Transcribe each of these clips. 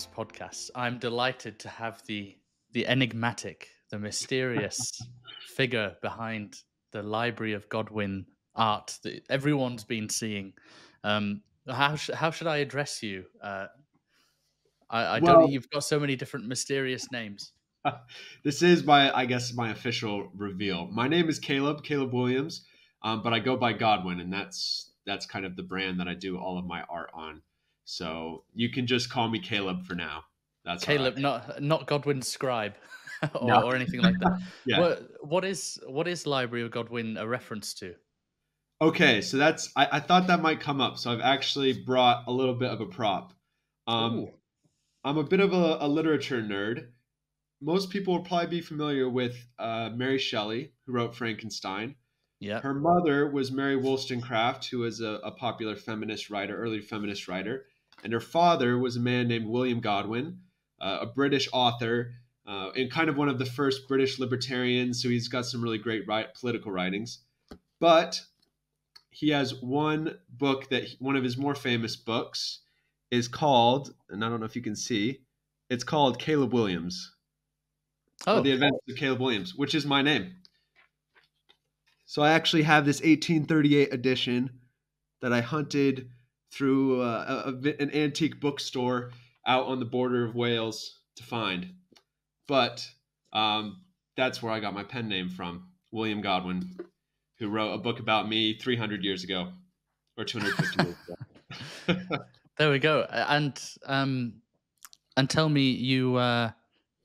Saints podcast. I'm delighted to have the the enigmatic, the mysterious figure behind the Library of Godwin art that everyone's been seeing. Um, how sh- how should I address you? Uh, I, I well, don't. You've got so many different mysterious names. this is my, I guess, my official reveal. My name is Caleb, Caleb Williams, um, but I go by Godwin, and that's that's kind of the brand that I do all of my art on. So you can just call me Caleb for now. That's Caleb, not not Godwin Scribe. or, no. or, anything like that. yeah. What, what is what is Library of Godwin a reference to? Okay, so that's I, I thought that might come up, so I've actually brought a little bit of a prop. Um, I'm a bit of a, a, literature nerd. Most people will probably be familiar with uh, Mary Shelley, who wrote Frankenstein. Yeah. Her mother was Mary Wollstonecraft, who was a, a popular feminist writer, early feminist writer, and her father was a man named William Godwin, uh, a British author uh, and kind of one of the first British libertarians. So he's got some really great right, political writings. But he has one book that one of his more famous books is called, and I don't know if you can see, it's called Caleb Williams. Oh, the Adventures of Caleb Williams, which is my name. So I actually have this 1838 edition that I hunted through uh, a, an antique bookstore out on the border of Wales to find. But um, that's where I got my pen name from, William Godwin who wrote a book about me 300 years ago or 250 years ago. there we go. And um, and tell me, you uh,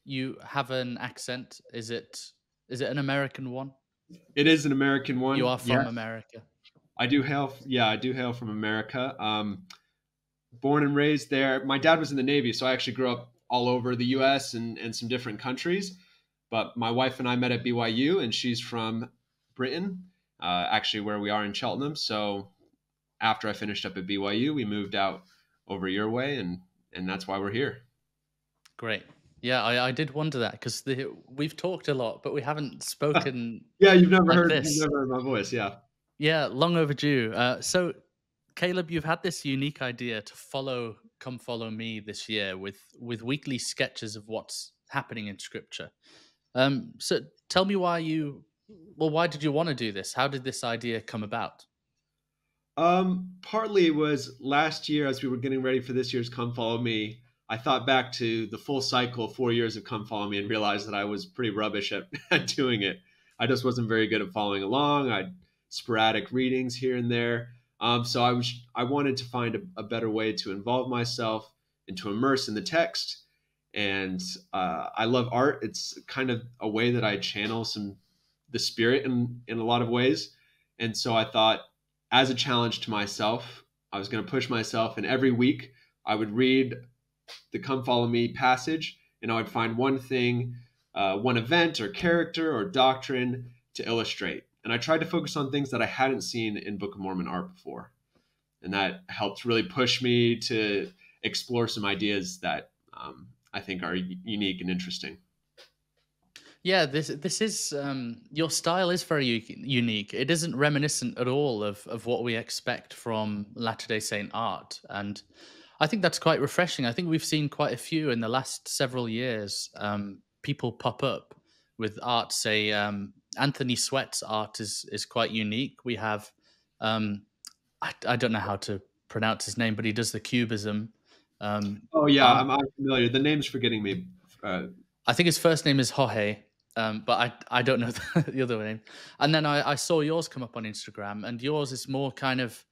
you have an accent. Is it is it an American one? It is an American one. You are from yes. America. I do hail. Yeah, I do hail from America. Um, born and raised there. My dad was in the Navy, so I actually grew up all over the U.S. and and some different countries. But my wife and I met at BYU, and she's from Britain uh, actually where we are in Cheltenham. So after I finished up at BYU, we moved out over your way, and and that's why we're here. Great. Yeah, I, I did wonder that because we've talked a lot, but we haven't spoken. yeah, you've never like heard this. you've never heard my voice. Yeah. Yeah, long overdue. Uh, so, Caleb, you've had this unique idea to follow "Come Follow Me" this year with with weekly sketches of what's happening in Scripture. Um, so, tell me why you well, why did you want to do this? How did this idea come about? Um, partly it was last year as we were getting ready for this year's Come Follow Me. I thought back to the full cycle, four years of Come Follow Me, and realized that I was pretty rubbish at, at doing it. I just wasn't very good at following along. I sporadic readings here and there. Um, so I was I wanted to find a, a, better way to involve myself and to immerse in the text. And uh, I love art. It's kind of a way that I channel some the spirit in in a lot of ways. And so I thought, as a challenge to myself, I was going to push myself, and every week I would read the "Come Follow Me" passage, and I would find one thing, uh, one event or character or doctrine to illustrate. And I tried to focus on things that I hadn't seen in Book of Mormon art before, and that helped really push me to explore some ideas that um, I think are unique and interesting. Yeah, this this is um, your style is very unique. It isn't reminiscent at all of of what we expect from Latter Day Saint art, and I think that's quite refreshing. I think we've seen quite a few in the last several years. Um, people pop up with art. Say um, Anthony Sweat's art is is quite unique. We have um, I, I don't know how to pronounce his name, but he does the cubism. Um, oh yeah, um, I'm, I'm, familiar. The name's forgetting me. Uh, I think his first name is Jorge, um, but I I don't know the, the other name. And then I, I saw yours come up on Instagram, and yours is more kind of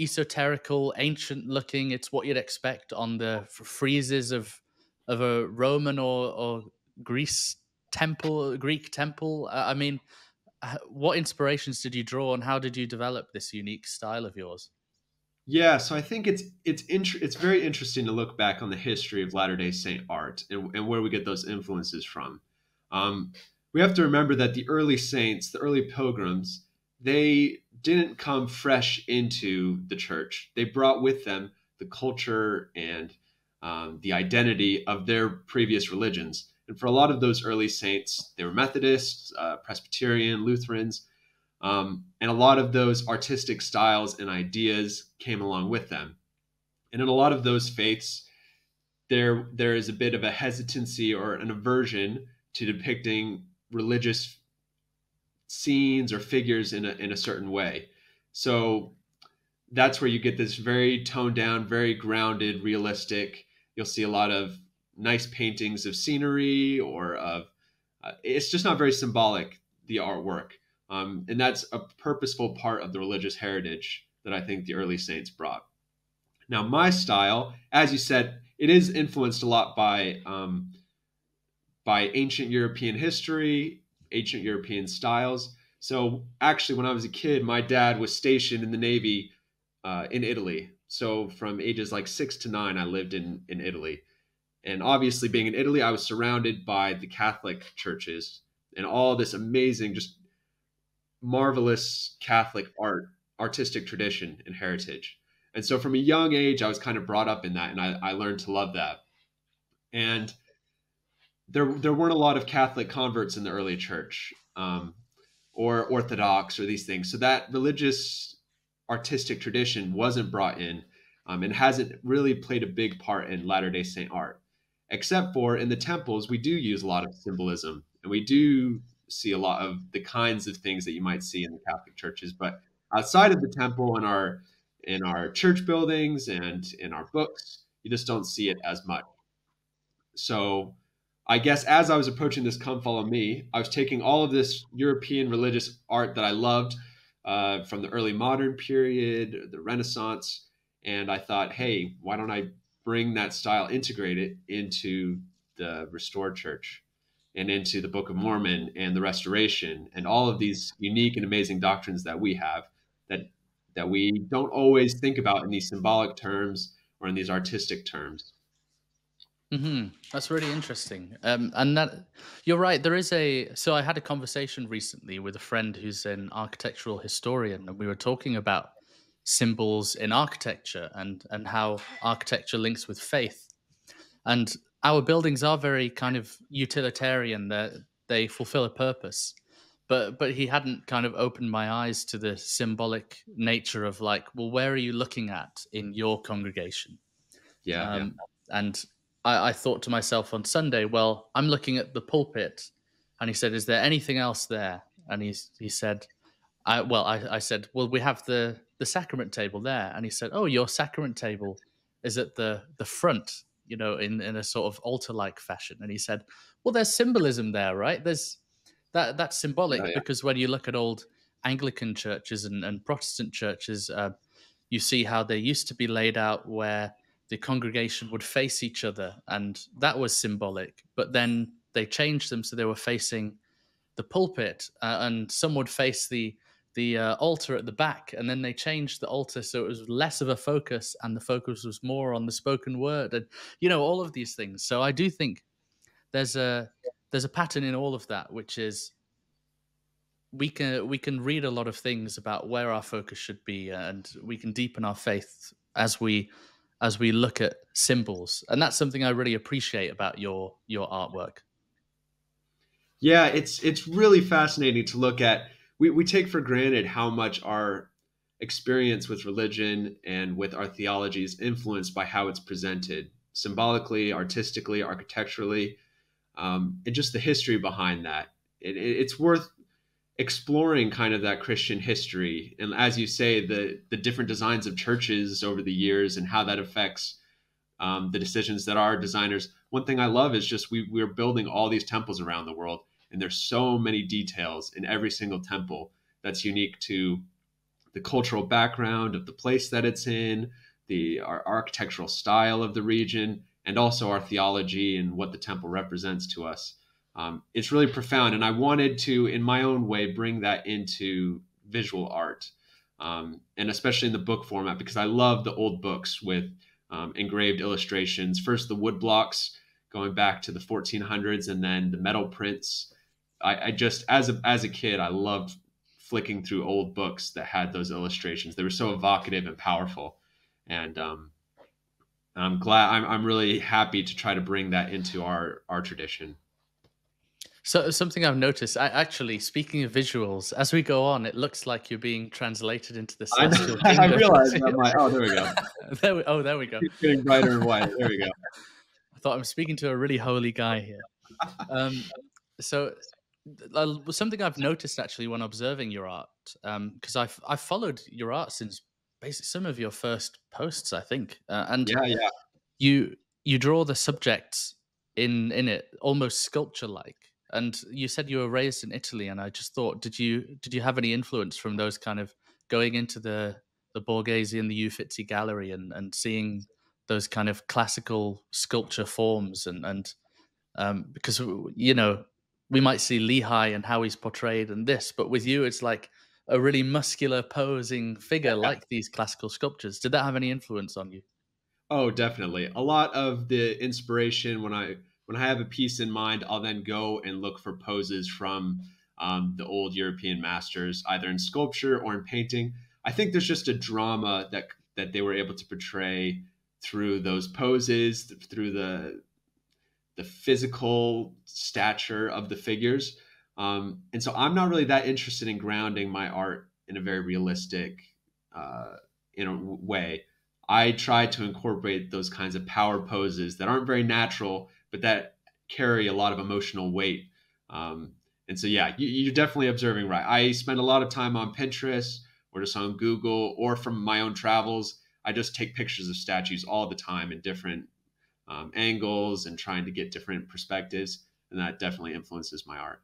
esoterical, ancient looking. It's what you'd expect on the friezes of of a Roman or or Greece temple, Greek temple. I mean, what inspirations did you draw, and how did you develop this unique style of yours? Yeah, so I think it's it's it's very interesting to look back on the history of Latter Day Saint art and, and where we get those influences from. Um, we have to remember that the early saints, the early pilgrims, they didn't come fresh into the church. They brought with them the culture and um, the identity of their previous religions. And for a lot of those early saints, they were Methodists, uh, Presbyterian, Lutherans, um, and a lot of those artistic styles and ideas came along with them. And in a lot of those faiths, there there is a bit of a hesitancy or an aversion to depicting religious scenes or figures in a in a certain way. So that's where you get this very toned down, very grounded, realistic. You'll see a lot of nice paintings of scenery or of uh, it's just not very symbolic the artwork. Um, and that's a purposeful part of the religious heritage that i think the early saints brought. Now my style as you said it is influenced a lot by um, by ancient european history ancient european styles. So actually when i was a kid my dad was stationed in the navy uh, in italy. So from ages like six to nine i lived in in italy and obviously, being in Italy, I was surrounded by the Catholic churches and all this amazing, just marvelous Catholic art, artistic tradition, and heritage. And so, from a young age, I was kind of brought up in that, and I, I learned to love that. And there, there weren't a lot of Catholic converts in the early church, um, or Orthodox, or these things. So that religious, artistic tradition wasn't brought in, um, and hasn't really played a big part in Latter Day Saint art except for in the temples, we do use a lot of symbolism and we do see a lot of the kinds of things that you might see in the Catholic churches. But outside of the temple in our in our church buildings and in our books, you just don't see it as much. So I guess as I was approaching this Come Follow Me, I was taking all of this European religious art that I loved uh, from the early modern period, the Renaissance, and I thought, hey, why don't I bring that style, integrate it into the restored church and into the Book of Mormon and the Restoration and all of these unique and amazing doctrines that we have that that we don't always think about in these symbolic terms or in these artistic terms. Mm-hmm. That's really interesting. Um, and that you're right. There is a. So I had a conversation recently with a friend who's an architectural historian, and we were talking about symbols in architecture and and how architecture links with faith. And our buildings are very kind of utilitarian. That they fulfill a purpose. But but he hadn't kind of opened my eyes to the symbolic nature of like well where are you looking at in your congregation? Yeah, um, yeah. and I, I thought to myself on sunday well i'm looking at the pulpit. And he said is there anything else there? And he, he said I, well I, I said well we have the the sacrament table there and he said oh your sacrament table is at the the front you know in in a sort of altar like fashion. And he said well there's symbolism there right? There's that that's symbolic oh, yeah. because when you look at old anglican churches and, and protestant churches uh, you see how they used to be laid out where the congregation would face each other and that was symbolic. But then they changed them so they were facing the pulpit uh, and some would face the the uh, altar at the back, and then they changed the altar so it was less of a focus, and the focus was more on the spoken word, and you know all of these things. So I do think there's a there's a pattern in all of that, which is we can we can read a lot of things about where our focus should be, and we can deepen our faith as we as we look at symbols, and that's something I really appreciate about your your artwork. Yeah, it's it's really fascinating to look at we, we take for granted how much our experience with religion and with our theology is influenced by how it's presented symbolically, artistically, architecturally, um, and just the history behind that. It, it, it's worth exploring kind of that Christian history, and as you say, the the different designs of churches over the years and how that affects um, the decisions that our designers. One thing I love is just we we're building all these temples around the world, and there's so many details in every single temple that's unique to the cultural background of the place that it's in, the our architectural style of the region, and also our theology and what the temple represents to us. Um, it's really profound, and I wanted to, in my own way, bring that into visual art, um, and especially in the book format because I love the old books with um, engraved illustrations. First, the wood blocks going back to the 1400s, and then the metal prints I, I just as a as a kid, I loved flicking through old books that had those illustrations. They were so evocative and powerful, and um, I'm glad. I'm I'm really happy to try to bring that into our our tradition. So something I've noticed, I, actually, speaking of visuals, as we go on, it looks like you're being translated into the celestial I, I realize that. My, oh, there we go. there we, oh, there we go. It's getting brighter and whiter. There we go. I thought I'm speaking to a really holy guy here. Um, so uh, something I've noticed actually when observing your art, because um, I've I've followed your art since basically some of your first posts, I think, uh, and yeah, yeah, you you draw the subjects in in it almost sculpture like. And you said you were raised in Italy, and I just thought, did you did you have any influence from those kind of going into the the Borghese and the Uffizi gallery and and seeing those kind of classical sculpture forms and and um, because you know we might see Lehi and how he's portrayed and this, but with you it's like a really muscular posing figure like these classical sculptures. Did that have any influence on you? Oh, definitely. A lot of the inspiration when I when I have a piece in mind, I'll then go and look for poses from um, the old European masters, either in sculpture or in painting. I think there's just a drama that that they were able to portray through those poses, through the the physical stature of the figures. Um, and so I'm not really that interested in grounding my art in a very realistic uh, in a way. I try to incorporate those kinds of power poses that aren't very natural, but that carry a lot of emotional weight. Um, and so, yeah, you, are definitely observing right. I spend a lot of time on Pinterest or just on Google or from my own travels. I just take pictures of statues all the time in different um, angles and trying to get different perspectives. And that definitely influences my art.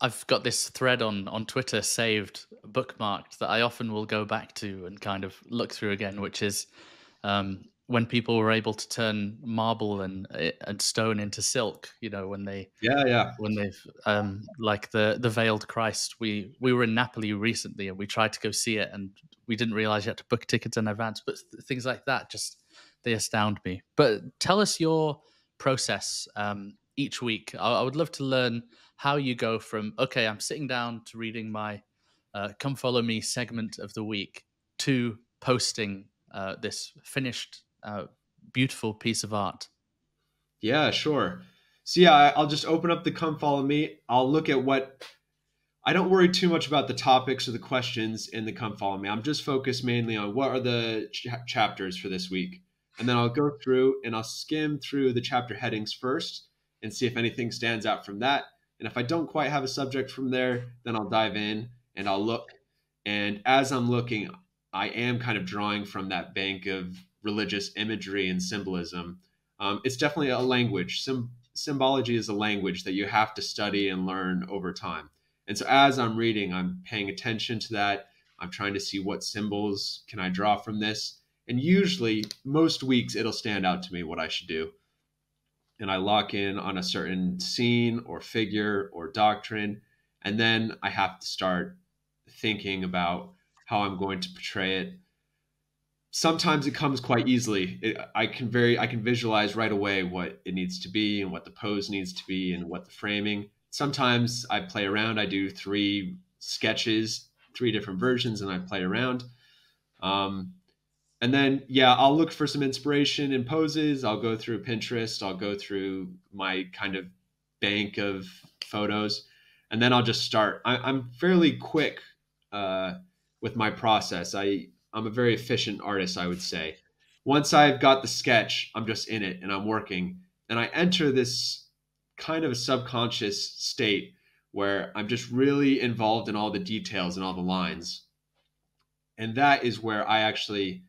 I've got this thread on on Twitter saved, bookmarked that I often will go back to and kind of look through again, which is um, when people were able to turn marble and eh, and stone into silk. You know, when they yeah yeah when they've um, like the the veiled Christ. We we were in Napoli recently and we tried to go see it and we didn't realize you had to book tickets in advance. But things like that just they astound me. But tell us your process um, each week. I, I would love to learn how you go from okay, I'm sitting down to reading my uh, "Come Follow Me" segment of the week to posting uh, this finished, uh, beautiful piece of art. Yeah, sure. So yeah, I'll just open up the "Come Follow Me." I'll look at what. I don't worry too much about the topics or the questions in the "Come Follow Me." I'm just focused mainly on what are the ch- chapters for this week, and then I'll go through and I'll skim through the chapter headings first and see if anything stands out from that and if I don't quite have a subject from there, then I'll dive in and I'll look. And as I'm looking, I am kind of drawing from that bank of religious imagery and symbolism. Um, it's definitely a language. Sym- symbology is a language that you have to study and learn over time. And so as I'm reading, I'm paying attention to that. I'm trying to see what symbols can I draw from this. And usually, most weeks, it'll stand out to me what I should do and I lock in on a certain scene or figure or doctrine. And then I have to start thinking about how I'm going to portray it. Sometimes it comes quite easily. It, I can very I can visualize right away what it needs to be and what the pose needs to be and what the framing. Sometimes I play around. I do three sketches, three different versions, and I play around. Um, and then yeah i'll look for some inspiration in poses. I'll go through pinterest. I'll go through my kind of bank of photos. And then i'll just start. I, am fairly quick uh, with my process. I i'm a very efficient artist i would say. Once i've got the sketch i'm just in it and i'm working. And i enter this kind of a subconscious state where i'm just really involved in all the details and all the lines. And that is where i actually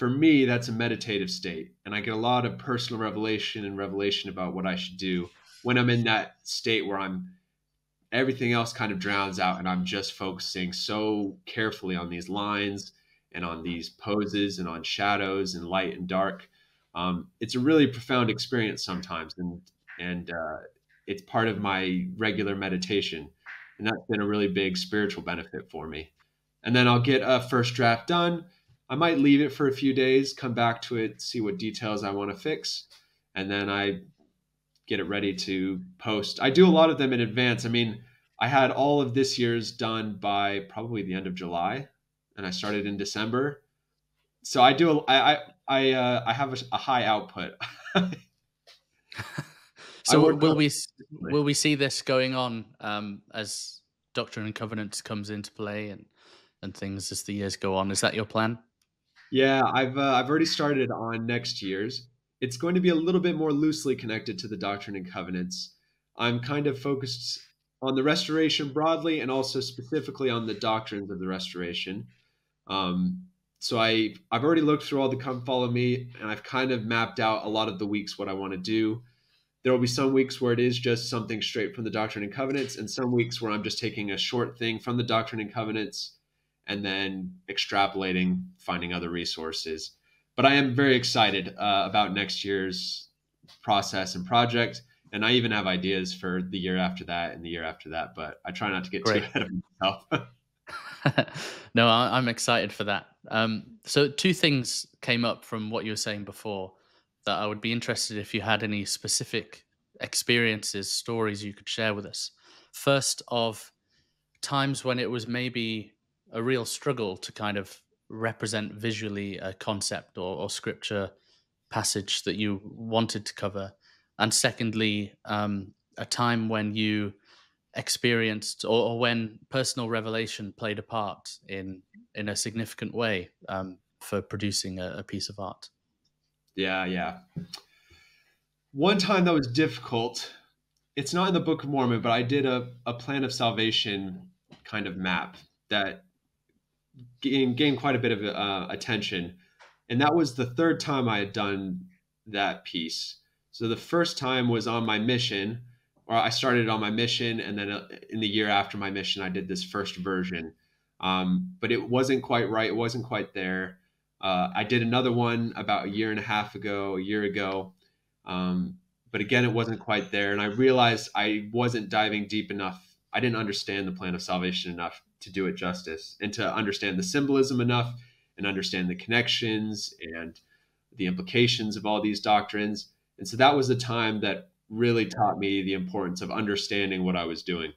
for me, that's a meditative state. And I get a lot of personal revelation and revelation about what I should do when I'm in that state where I'm everything else kind of drowns out and I'm just focusing so carefully on these lines and on these poses and on shadows and light and dark. Um, it's a really profound experience sometimes, and and uh, it's part of my regular meditation, and that's been a really big spiritual benefit for me. And then I'll get a first draft done I might leave it for a few days, come back to it, see what details I want to fix, and then I get it ready to post. I do a lot of them in advance. I mean, I had all of this year's done by probably the end of July, and I started in December. So I do. I I I, uh, I have a, a high output. so will we will we see this going on um, as Doctrine and Covenants comes into play and and things as the years go on? Is that your plan? Yeah, I've uh, I've already started on next year's, it's going to be a little bit more loosely connected to the Doctrine and Covenants. I'm kind of focused on the Restoration broadly and also specifically on the doctrines of the Restoration. Um, so I I've already looked through all the Come Follow Me, and I've kind of mapped out a lot of the weeks what I want to do. There will be some weeks where it is just something straight from the Doctrine and Covenants, and some weeks where I'm just taking a short thing from the Doctrine and Covenants and then extrapolating, finding other resources. But I am very excited uh, about next year's process and project. And I even have ideas for the year after that and the year after that, but I try not to get Great. too ahead of myself. no, I'm excited for that. Um, so, two things came up from what you were saying before that I would be interested if you had any specific experiences, stories you could share with us. First, of times when it was maybe a real struggle to kind of represent visually a concept or, or scripture passage that you wanted to cover. And secondly um, a time when you experienced or, or, when personal revelation played a part in in a significant way um, for producing a, a, piece of art. Yeah yeah. One time that was difficult it's not in the book of mormon but i did a, a plan of salvation kind of map that gained, gained quite a bit of uh, attention. And that was the third time I had done that piece. So the first time was on my mission, or I started on my mission, and then uh, in the year after my mission, I did this first version. Um, but it wasn't quite right. It wasn't quite there. Uh, I did another one about a year and a half ago, a year ago. Um, but again, it wasn't quite there. And I realized I wasn't diving deep enough. I didn't understand the plan of salvation enough to do it justice and to understand the symbolism enough and understand the connections and the implications of all these doctrines. And so that was the time that really taught me the importance of understanding what I was doing.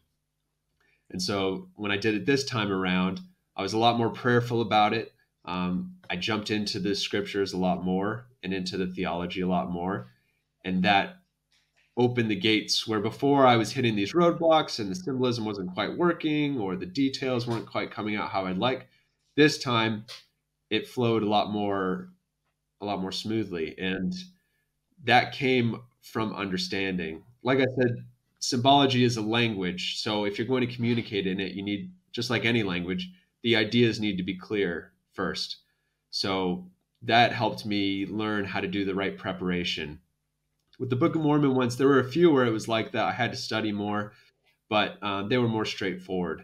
And so when I did it this time around, I was a lot more prayerful about it. Um, I jumped into the scriptures a lot more and into the theology a lot more. And that open the gates where before I was hitting these roadblocks and the symbolism wasn't quite working or the details weren't quite coming out how I'd like. This time it flowed a lot more a lot more smoothly and that came from understanding. Like I said, symbology is a language. So if you're going to communicate in it, you need just like any language, the ideas need to be clear first. So that helped me learn how to do the right preparation with the Book of Mormon ones, there were a few where it was like that. I had to study more, but um, they were more straightforward.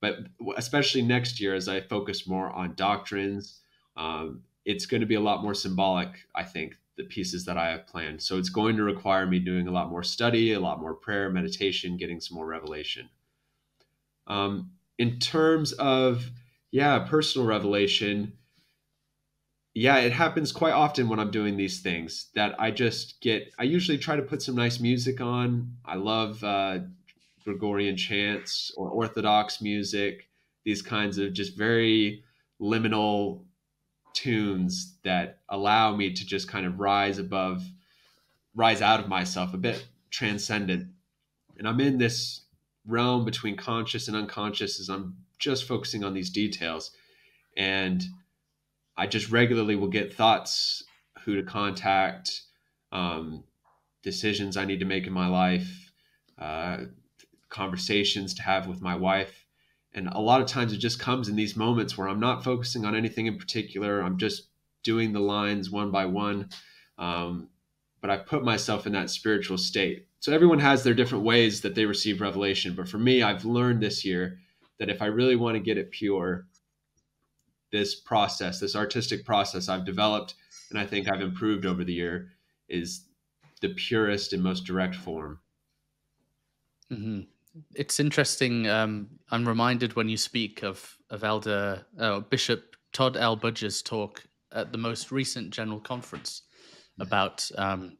But especially next year, as I focus more on doctrines, um, it's going to be a lot more symbolic, I think, the pieces that I have planned. So it's going to require me doing a lot more study, a lot more prayer, meditation, getting some more revelation. Um, in terms of, yeah, personal revelation, yeah, it happens quite often when I'm doing these things that I just get. I usually try to put some nice music on. I love uh, Gregorian chants or Orthodox music, these kinds of just very liminal tunes that allow me to just kind of rise above, rise out of myself, a bit transcendent. And I'm in this realm between conscious and unconscious as I'm just focusing on these details. And I just regularly will get thoughts, who to contact, um, decisions I need to make in my life, uh, conversations to have with my wife. And a lot of times it just comes in these moments where I'm not focusing on anything in particular. I'm just doing the lines one by one. Um, but I put myself in that spiritual state. So everyone has their different ways that they receive revelation. But for me, I've learned this year that if I really want to get it pure, this process, this artistic process I've developed, and I think I've improved over the year, is the purest and most direct form. Mm-hmm. It's interesting. Um, I'm reminded when you speak of of Elder uh, Bishop Todd L. Budge's talk at the most recent General Conference mm-hmm. about um,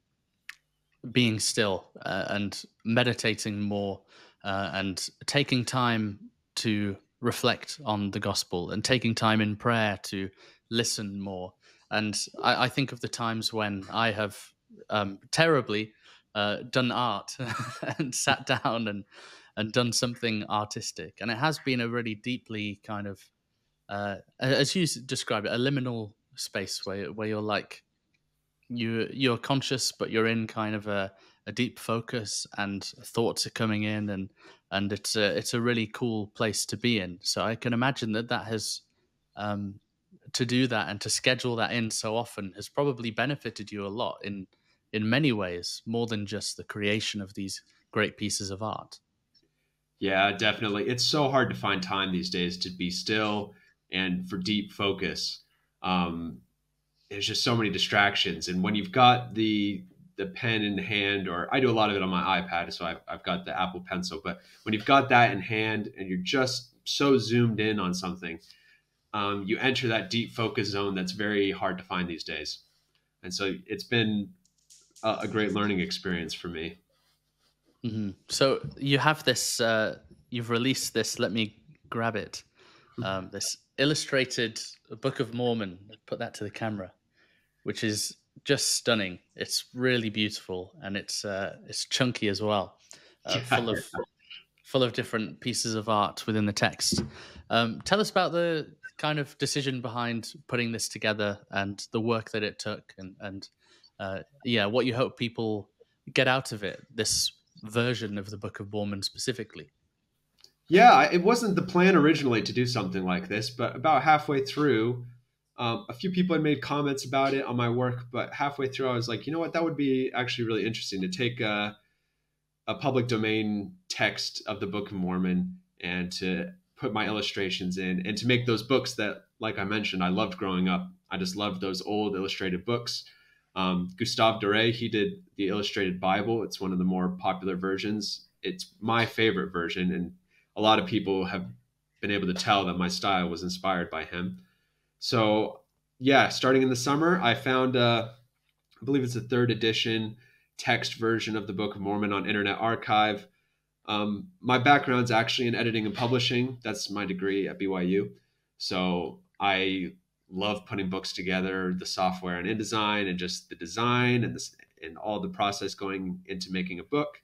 being still uh, and meditating more uh, and taking time to reflect on the gospel and taking time in prayer to listen more. And I, I think of the times when I have um, terribly uh, done art and sat down and and done something artistic, and it has been a really deeply kind of, uh, as you describe it, a liminal space where where you're like you you're conscious, but you're in kind of a, a deep focus, and thoughts are coming in, and and it's a it's a really cool place to be in. So I can imagine that that has um, to do that and to schedule that in so often has probably benefited you a lot in in many ways, more than just the creation of these great pieces of art. Yeah, definitely. It's so hard to find time these days to be still and for deep focus. Um, there's just so many distractions, and when you've got the the pen in hand, or I do a lot of it on my iPad, so I've, I've got the Apple Pencil. But when you've got that in hand and you're just so zoomed in on something, um, you enter that deep focus zone that's very hard to find these days. And so it's been a, a great learning experience for me. Mm-hmm. So you have this, uh, you've released this, let me grab it, um, this illustrated Book of Mormon, put that to the camera, which is just stunning. It's really beautiful and it's, uh, it's chunky as well, uh, full of, full of different pieces of art within the text. Um, tell us about the kind of decision behind putting this together and the work that it took and, and uh, yeah, what you hope people get out of it, this version of the Book of Mormon specifically. Yeah, it wasn't the plan originally to do something like this, but about halfway through, um, a few people had made comments about it on my work. But halfway through, I was like, you know what, that would be actually really interesting to take a, a public domain text of the Book of Mormon and to put my illustrations in and to make those books that, like I mentioned, I loved growing up. I just loved those old illustrated books um, Gustave Doré, he did the Illustrated Bible. It's one of the more popular versions. It's my favorite version, and a lot of people have been able to tell that my style was inspired by him. So, yeah, starting in the summer, I found, uh, I believe it's a third edition text version of the Book of Mormon on Internet Archive. Um, my background's actually in editing and publishing. That's my degree at BYU. So I love putting books together, the software and InDesign, and just the design and this and all the process going into making a book.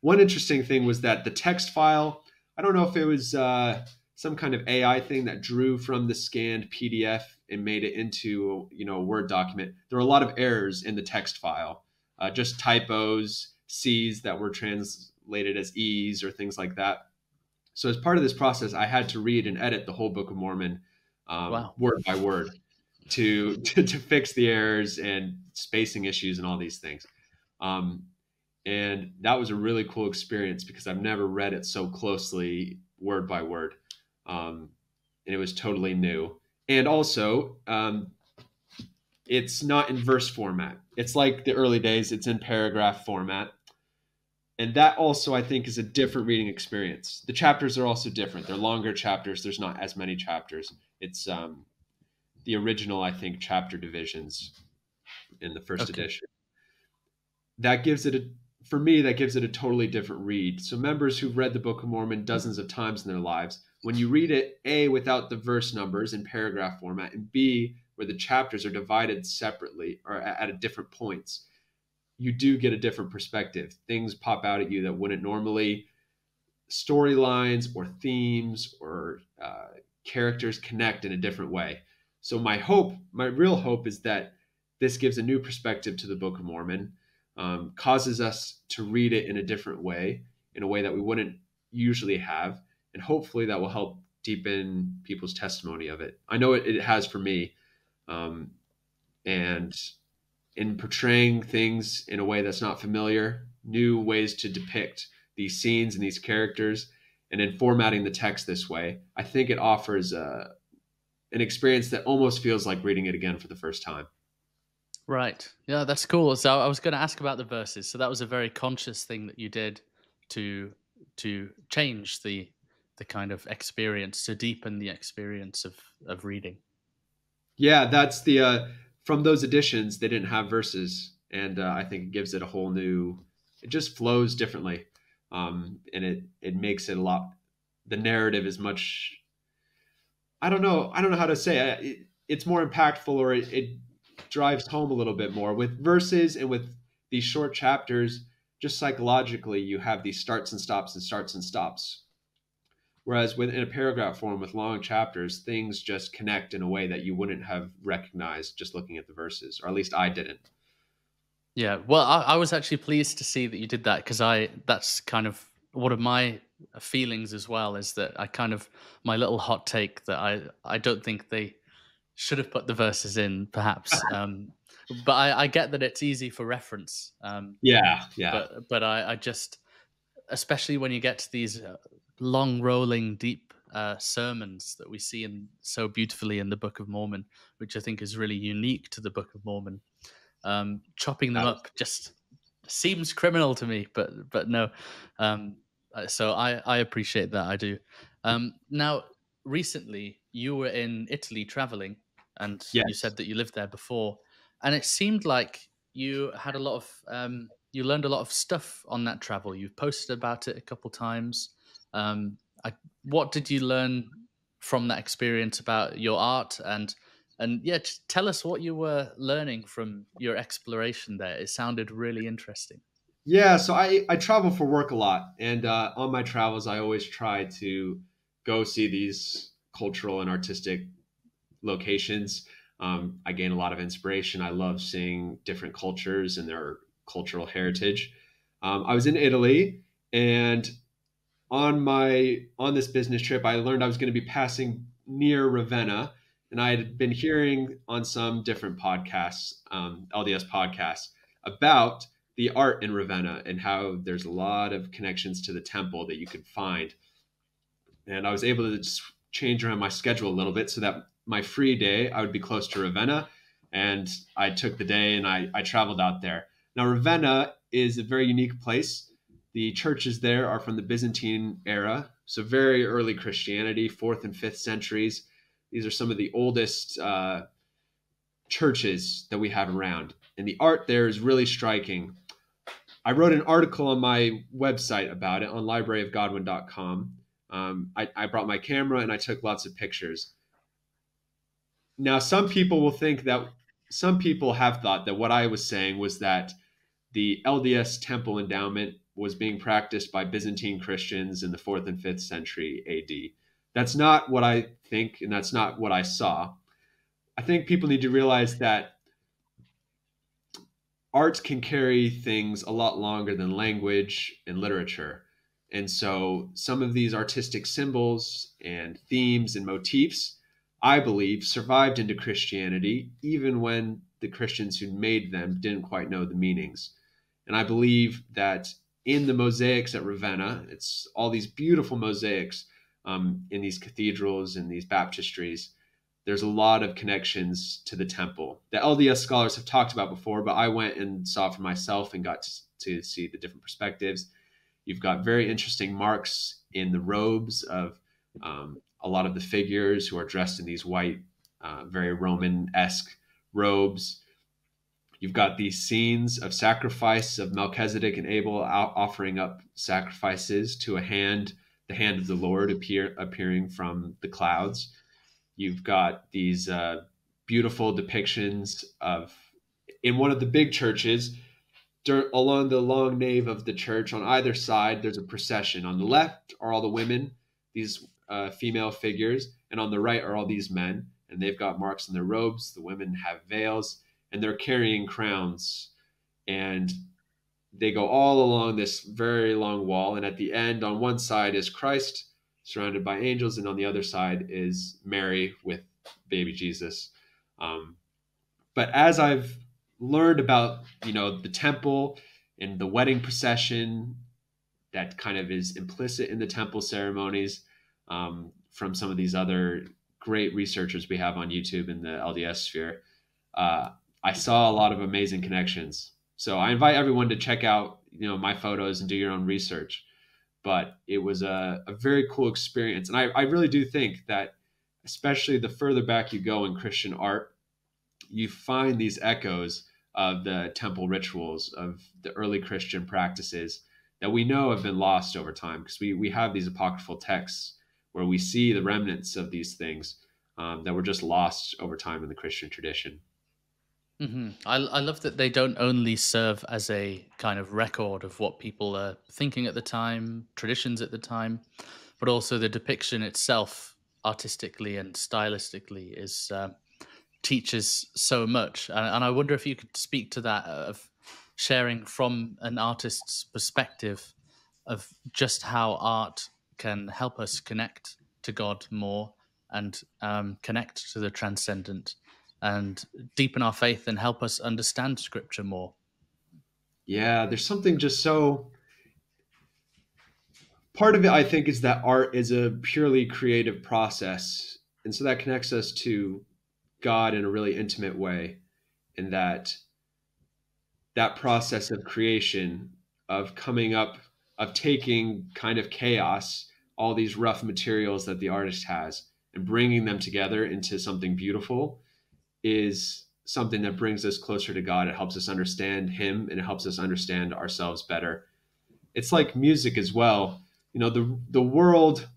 One interesting thing was that the text file. I don't know if it was uh, some kind of AI thing that drew from the scanned PDF and made it into you know a Word document. There were a lot of errors in the text file, uh, just typos, C's that were translated as E's or things like that. So as part of this process, I had to read and edit the whole Book of Mormon um, wow. word by word to, to, to fix the errors and spacing issues and all these things. Um, and that was a really cool experience because I've never read it so closely word by word, um, and it was totally new. And also, um, it's not in verse format. It's like the early days. It's in paragraph format, and that also I think is a different reading experience. The chapters are also different. They're longer chapters. There's not as many chapters. It's um, the original, I think, chapter divisions in the first okay. edition. That gives it a for me that gives it a totally different read. So members who've read the Book of Mormon dozens of times in their lives, when you read it, a without the verse numbers in paragraph format, and b where the chapters are divided separately or at, different points, you do get a different perspective. Things pop out at you that wouldn't normally. Storylines or themes or uh, characters connect in a different way. So my hope, my real hope, is that this gives a new perspective to the Book of Mormon, um, causes us to read it in a different way, in a way that we wouldn't usually have, and hopefully that will help deepen people's testimony of it. I know it, it has for me, um, and in portraying things in a way that's not familiar, new ways to depict these scenes and these characters and in formatting the text this way, I think it offers a, uh, an experience that almost feels like reading it again for the first time. Right. Yeah, that's cool. So I was going to ask about the verses. So that was a very conscious thing that you did to to change the the kind of experience to deepen the experience of of reading. Yeah, that's the uh, from those editions they didn't have verses, and uh, I think it gives it a whole new. It just flows differently um, and it it makes it a lot. The narrative is much. I don't know. I don't know how to say it. it it's more impactful, or it, it drives home a little bit more with verses and with these short chapters. Just psychologically, you have these starts and stops and starts and stops. Whereas within a paragraph form with long chapters, things just connect in a way that you wouldn't have recognized just looking at the verses, or at least I didn't. Yeah, well, I, I was actually pleased to see that you did that because I that's kind of one of my feelings as well is that I kind of my little hot take that I I don't think they should have put the verses in perhaps um but I, I get that it's easy for reference um yeah yeah but but I, I just especially when you get to these uh, long rolling deep uh, sermons that we see in so beautifully in the Book of Mormon, which I think is really unique to the Book of Mormon. Um, chopping them up just seems criminal to me, but but no. Um, uh, so I I appreciate that. I do. Um, now, recently you were in Italy traveling, and yes. you said that you lived there before, and it seemed like you had a lot of um, you learned a lot of stuff on that travel. You've posted about it a couple times. Um, I, what did you learn from that experience about your art and and yeah, tell us what you were learning from your exploration there. It sounded really interesting. Yeah, so I I travel for work a lot, and uh, on my travels, I always try to go see these cultural and artistic locations. Um, I gain a lot of inspiration. I love seeing different cultures and their cultural heritage. Um, I was in Italy, and on my on this business trip, I learned I was going to be passing near Ravenna, and I had been hearing on some different podcasts, um, LDS podcasts, about the art in Ravenna and how there's a lot of connections to the temple that you could find. And I was able to just change around my schedule a little bit so that my free day I would be close to Ravenna. And I took the day and I, I traveled out there. Now, Ravenna is a very unique place. The churches there are from the Byzantine era, so very early Christianity, fourth and fifth centuries. These are some of the oldest uh, churches that we have around. And the art there is really striking. I wrote an article on my website about it on libraryofgodwin.com. Um, I, I brought my camera and I took lots of pictures. Now, some people will think that some people have thought that what I was saying was that the LDS temple endowment was being practiced by Byzantine Christians in the fourth and fifth century AD. That's not what I think, and that's not what I saw. I think people need to realize that art can carry things a lot longer than language and literature. And so some of these artistic symbols and themes and motifs, I believe, survived into Christianity, even when the Christians who made them didn't quite know the meanings. And I believe that in the mosaics at Ravenna, it's all these beautiful mosaics um, in these cathedrals and these baptistries. There's a lot of connections to the temple that LDS scholars have talked about before, but I went and saw for myself and got to, to see the different perspectives. You've got very interesting marks in the robes of um, a lot of the figures who are dressed in these white, uh, very Roman esque robes. You've got these scenes of sacrifice of Melchizedek and Abel offering up sacrifices to a hand, the hand of the Lord appear, appearing from the clouds. You've got these uh, beautiful depictions of, in one of the big churches, along the long nave of the church, on either side, there's a procession. On the left are all the women, these uh, female figures, and on the right are all these men, and they've got marks in their robes. The women have veils and they're carrying crowns. And they go all along this very long wall. And at the end on one side is christ surrounded by angels and on the other side is mary with baby jesus. Um, but as i've learned about you know the temple and the wedding procession that kind of is implicit in the temple ceremonies um, from some of these other great researchers we have on youtube in the lds sphere uh, I saw a lot of amazing connections. So I invite everyone to check out, you know, my photos and do your own research. But it was a, a very cool experience. And I, I really do think that, especially the further back you go in Christian art, you find these echoes of the temple rituals, of the early Christian practices that we know have been lost over time because we, we have these apocryphal texts where we see the remnants of these things um, that were just lost over time in the Christian tradition. Hmm I, I love that they don't only serve as a kind of record of what people are thinking at the time, traditions at the time, but also the depiction itself, artistically and stylistically, is uh, teaches so much. And, and I wonder if you could speak to that of sharing from an artist's perspective of just how art can help us connect to God more and um, connect to the transcendent and deepen our faith and help us understand Scripture more. Yeah, there's something just so. Part of it, I think, is that art is a purely creative process. And so that connects us to God in a really intimate way. In that that process of creation, of coming up, of taking kind of chaos, all these rough materials that the artist has, and bringing them together into something beautiful is something that brings us closer to God. It helps us understand Him and it helps us understand ourselves better. It's like music as well. You know, the the world.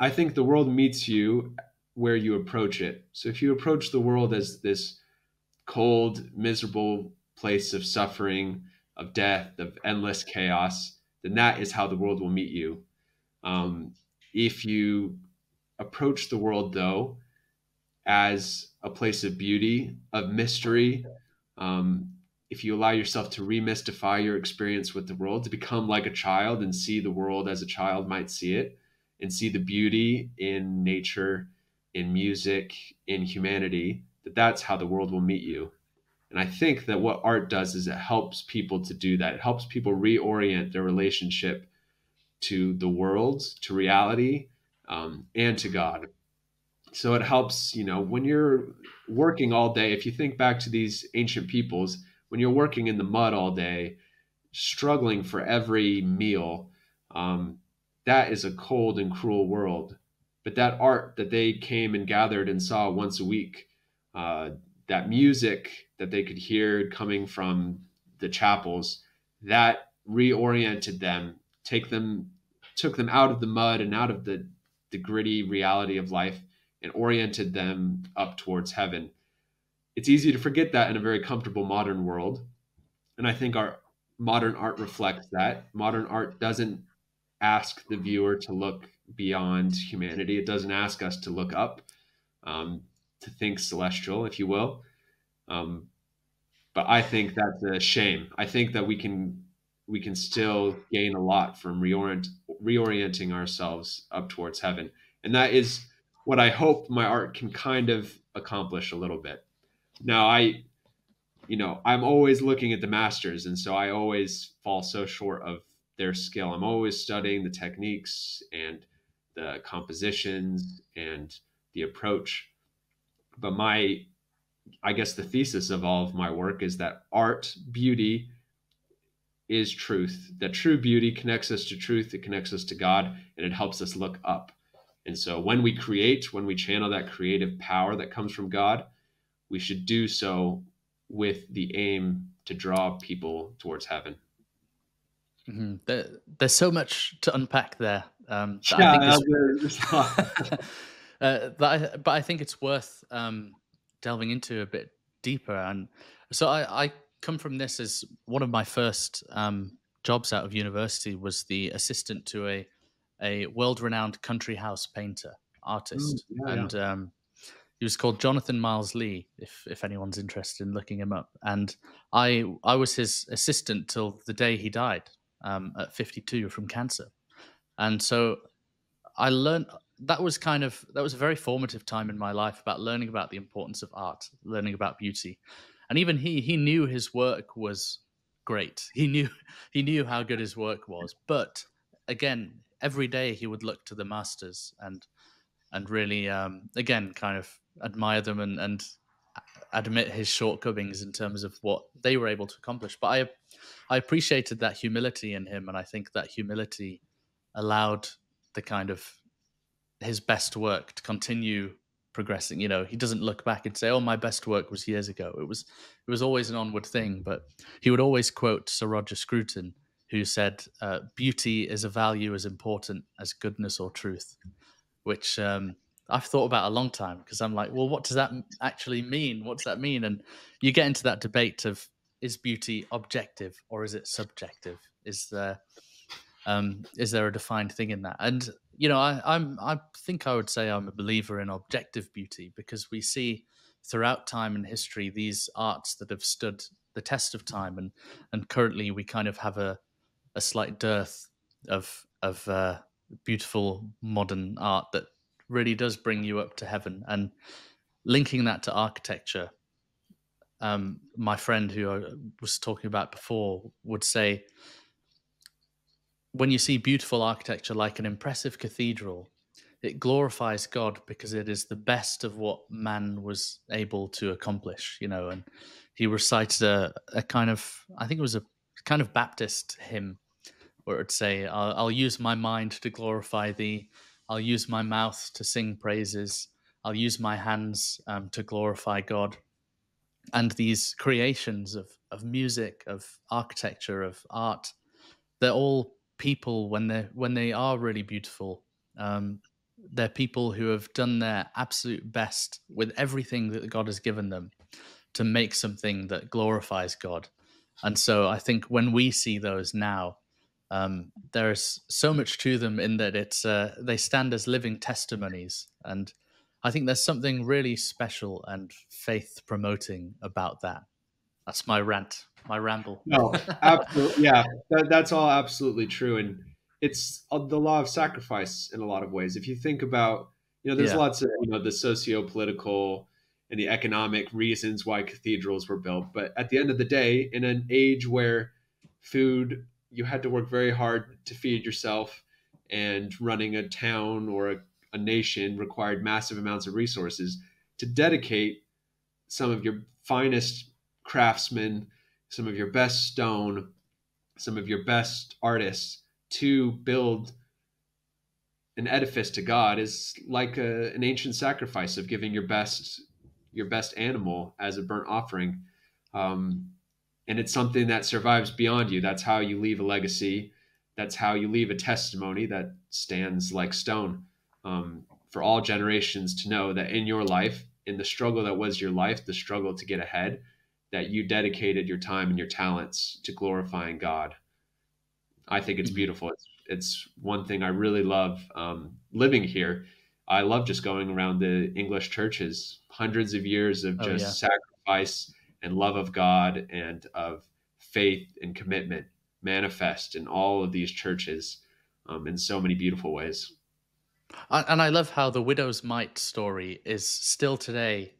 I think the world meets you where you approach it. So if you approach the world as this cold, miserable place of suffering, of death, of endless chaos, then that is how the world will meet you. Um, if you approach the world, though, as a place of beauty, of mystery, um, if you allow yourself to remystify your experience with the world, to become like a child and see the world as a child might see it, and see the beauty in nature, in music, in humanity, that that's how the world will meet you. And I think that what art does is it helps people to do that. It helps people reorient their relationship to the world, to reality, um, and to God. So it helps, you know, when you're working all day, if you think back to these ancient peoples, when you're working in the mud all day, struggling for every meal, um, that is a cold and cruel world. But that art that they came and gathered and saw once a week, uh, that music that they could hear coming from the chapels, that reoriented them, take them, took them out of the mud and out of the the gritty reality of life and oriented them up towards heaven. It's easy to forget that in a very comfortable modern world. And I think our modern art reflects that. Modern art doesn't ask the viewer to look beyond humanity, it doesn't ask us to look up, um, to think celestial, if you will. Um, but I think that's a shame. I think that we can we can still gain a lot from reorient, reorienting ourselves up towards heaven. And that is what I hope my art can kind of accomplish a little bit. Now, I, you know, I'm always looking at the masters, and so I always fall so short of their skill. I'm always studying the techniques and the compositions and the approach. But my, I guess the thesis of all of my work is that art, beauty, is truth. That true beauty connects us to truth, it connects us to God, and it helps us look up. And so when we create, when we channel that creative power that comes from God, we should do so with the aim to draw people towards heaven. Mm-hmm. There, there's so much to unpack there. Um, yeah, I uh, that I, but I think it's worth um, delving into a bit deeper. And so I, I come from this as one of my first um, jobs out of university was the assistant to a a world renowned country house painter artist, mm, yeah, and yeah. Um, he was called Jonathan Miles Lee. If if anyone's interested in looking him up, and I I was his assistant till the day he died um, at 52 from cancer, and so I learned that was kind of that was a very formative time in my life about learning about the importance of art, learning about beauty, and even he he knew his work was great. He knew he knew how good his work was, but again, every day he would look to the masters and and really um, again kind of admire them and and admit his shortcomings in terms of what they were able to accomplish. But I I appreciated that humility in him, and I think that humility allowed the kind of his best work to continue progressing. You know, he doesn't look back and say, "Oh, my best work was years ago." It was it was always an onward thing. But he would always quote Sir Roger Scruton, who said, uh, "Beauty is a value as important as goodness or truth," which um, I've thought about a long time because I'm like, well, what does that actually mean? What does that mean? And you get into that debate of is beauty objective or is it subjective? Is there um, is there a defined thing in that? And you know, I, I'm I think I would say I'm a believer in objective beauty because we see throughout time and history these arts that have stood the test of time, and and currently we kind of have a a slight dearth of of uh, beautiful modern art that really does bring you up to heaven. And linking that to architecture, um, my friend who I was talking about before would say, when you see beautiful architecture like an impressive cathedral, it glorifies God because it is the best of what man was able to accomplish, you know. And he recited a, a kind of, I think it was a kind of Baptist hymn where it'd say, I'll, I'll use my mind to glorify thee. I'll use my mouth to sing praises. I'll use my hands um, to glorify God. And these creations of, of music, of architecture, of art, they're all people when they when they are really beautiful. Um, they're people who have done their absolute best with everything that God has given them to make something that glorifies God. And so I think when we see those now, um, there's so much to them in that it's uh, they stand as living testimonies, and I think there's something really special and faith promoting about that. That's my rant, my ramble. No, absolutely, yeah, that, that's all absolutely true, and it's uh, the law of sacrifice in a lot of ways. If you think about, you know, there's yeah. lots of you know the socio-political and the economic reasons why cathedrals were built, but at the end of the day, in an age where food you had to work very hard to feed yourself, and running a town or a, a nation required massive amounts of resources. To dedicate some of your finest craftsmen, some of your best stone, some of your best artists to build an edifice to God is like a, an ancient sacrifice of giving your best your best animal as a burnt offering. Um, and it's something that survives beyond you. That's how you leave a legacy. That's how you leave a testimony that stands like stone um, for all generations to know that in your life, in the struggle that was your life, the struggle to get ahead, that you dedicated your time and your talents to glorifying God. I think it's mm-hmm. beautiful. It's, it's one thing I really love um, living here. I love just going around the English churches, hundreds of years of just oh, yeah. sacrifice and love of God and of faith and commitment manifest in all of these churches um, in so many beautiful ways. And I love how the widow's mite story is still today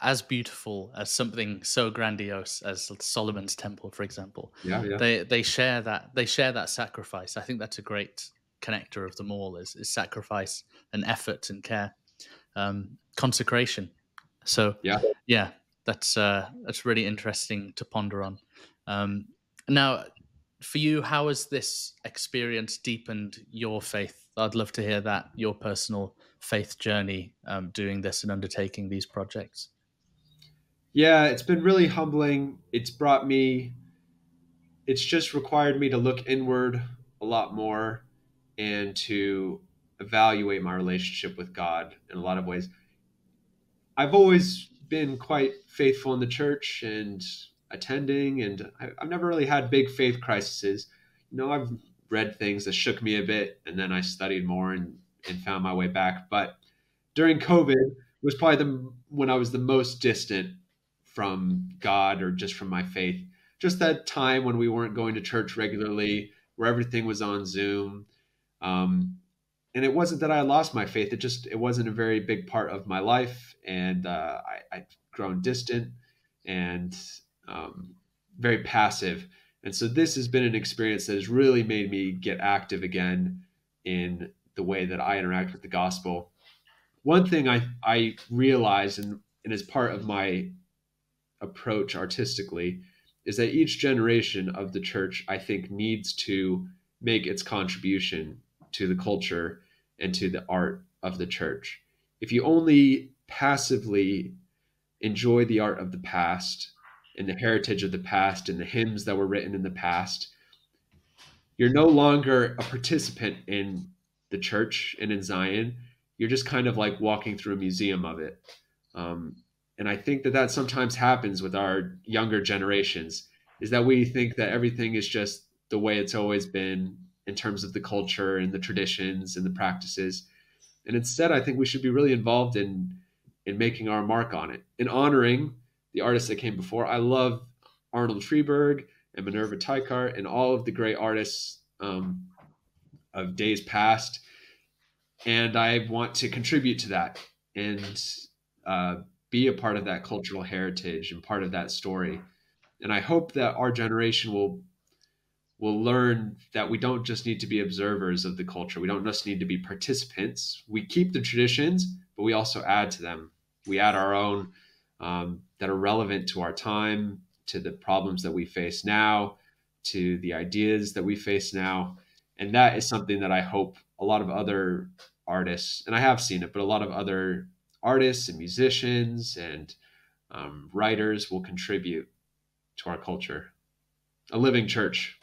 as beautiful as something so grandiose as Solomon's temple, for example. Yeah, yeah. They they share that they share that sacrifice. I think that's a great connector of them all is, is sacrifice and effort and care, um, consecration. So yeah, yeah, that's uh, that's really interesting to ponder on. Um, now, for you, how has this experience deepened your faith? I'd love to hear that your personal faith journey um, doing this and undertaking these projects. Yeah, it's been really humbling. It's brought me. It's just required me to look inward a lot more and to evaluate my relationship with God in a lot of ways. I've always been quite faithful in the church and attending, and I, have never really had big faith crises. You know, I've read things that shook me a bit, and then I studied more and, and found my way back. But during COVID was probably the when I was the most distant from God or just from my faith. Just that time when we weren't going to church regularly, where everything was on Zoom. Um, and it wasn't that I lost my faith; it just it wasn't a very big part of my life, and uh, I, I'd grown distant and um, very passive. And so this has been an experience that has really made me get active again in the way that I interact with the gospel. One thing I I realized and, and as part of my approach artistically is that each generation of the church I think needs to make its contribution to the culture and to the art of the church. If you only passively enjoy the art of the past and the heritage of the past and the hymns that were written in the past, you're no longer a participant in the church and in Zion. You're just kind of like walking through a museum of it. Um, and I think that that sometimes happens with our younger generations is that we think that everything is just the way it's always been in terms of the culture and the traditions and the practices. And instead, I think we should be really involved in in making our mark on it, in honoring the artists that came before. I love Arnold Friberg and Minerva Teichert and all of the great artists um, of days past. And I want to contribute to that and uh, be a part of that cultural heritage and part of that story. And I hope that our generation will will learn that we don't just need to be observers of the culture. We don't just need to be participants. We keep the traditions, but we also add to them. We add our own um, that are relevant to our time, to the problems that we face now, to the ideas that we face now. And that is something that I hope a lot of other artists, and I have seen it, but a lot of other artists and musicians and um, writers will contribute to our culture. A living church.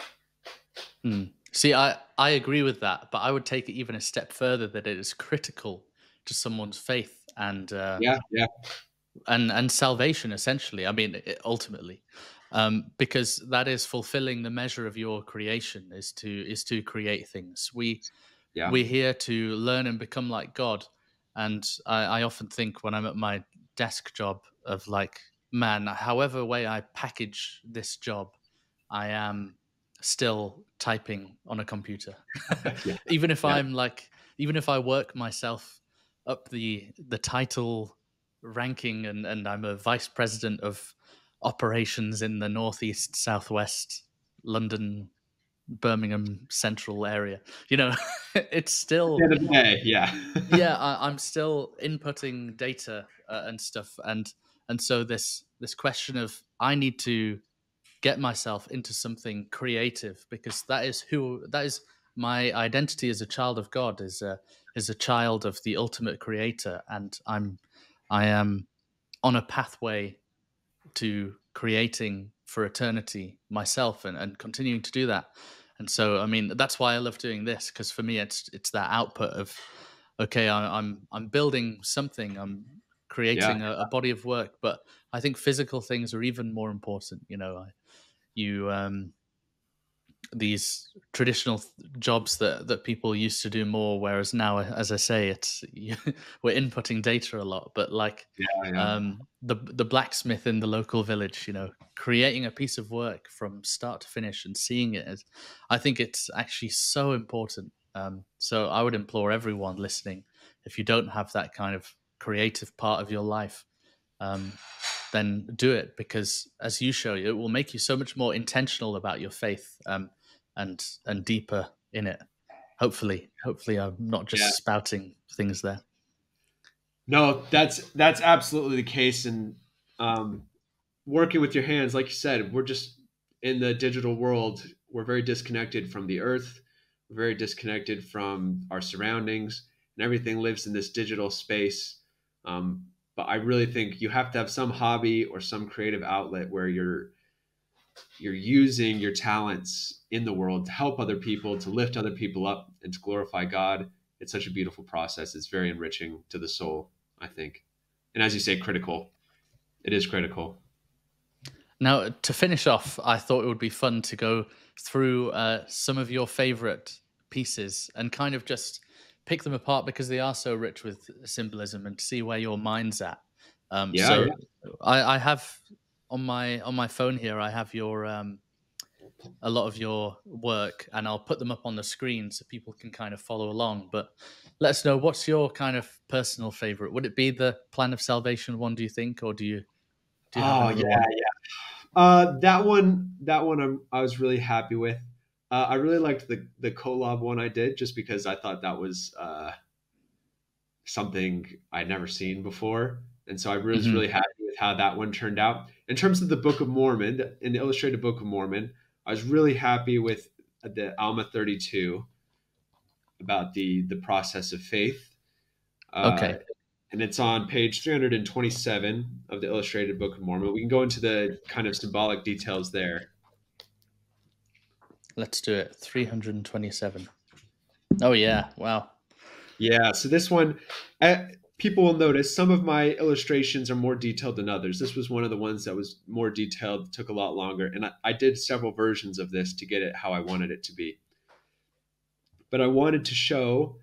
Mm. See, I, I agree with that, but I would take it even a step further that it is critical to someone's faith and uh, yeah, yeah, and and salvation essentially. I mean, ultimately, um, because that is fulfilling the measure of your creation is to is to create things. We yeah. we're here to learn and become like God, and I, I often think when I'm at my desk job of like, man, however way I package this job, I am still typing on a computer. yeah. even if yeah. I'm like, even if I work myself up the the title ranking and and I'm a vice president of operations in the northeast, southwest, London, Birmingham central area. You know, it's still day, yeah, yeah. I, am still inputting data uh, and stuff, and and so this this question of I need to get myself into something creative because that is who that is my identity as a child of God is a is a child of the ultimate creator and I'm I am on a pathway to creating for eternity myself and, and continuing to do that. And so, I mean, that's why I love doing this because for me, it's it's that output of, okay, I, I'm I'm building something, I'm creating yeah. a, a, body of work, but I think physical things are even more important. You know, I, you um, these traditional jobs that that people used to do more whereas now as i say it's we're inputting data a lot but like yeah, yeah. um the the blacksmith in the local village you know creating a piece of work from start to finish and seeing it as i think it's actually so important um so i would implore everyone listening if you don't have that kind of creative part of your life um then do it because as you show it will make you so much more intentional about your faith um, and and deeper in it. Hopefully hopefully i'm not just yeah. spouting things there. No that's that's absolutely the case and um, working with your hands like you said we're just in the digital world we're very disconnected from the earth we're very disconnected from our surroundings and everything lives in this digital space. Um, but I really think you have to have some hobby or some creative outlet where you're you're using your talents in the world to help other people, to lift other people up, and to glorify God. It's such a beautiful process. It's very enriching to the soul, I think. And as you say, critical. It is critical. Now, to finish off, I thought it would be fun to go through uh, some of your favorite pieces and kind of just pick them apart because they are so rich with symbolism and see where your mind's at. Um, yeah, so yeah. I, I, have on my on my phone here. I have your um, a lot of your work, and I'll put them up on the screen so people can kind of follow along. But let us know what's your kind of personal favorite. Would it be the Plan of Salvation one? Do you think, or do you? Do you oh yeah, one? yeah. Uh, that one, that one, I'm, I was really happy with. Uh, I really liked the the Kolob one I did just because I thought that was uh, something I'd never seen before, and so I was mm-hmm. really happy with how that one turned out. In terms of the Book of Mormon, in the Illustrated Book of Mormon, I was really happy with the Alma 32 about the the process of faith. Uh, okay. And it's on page 327 of the Illustrated Book of Mormon. We can go into the kind of symbolic details there. Let's do it. 327. Oh, yeah. Wow. Yeah. So this one, uh, people will notice some of my illustrations are more detailed than others. This was one of the ones that was more detailed, took a lot longer. And I, I did several versions of this to get it how I wanted it to be. But I wanted to show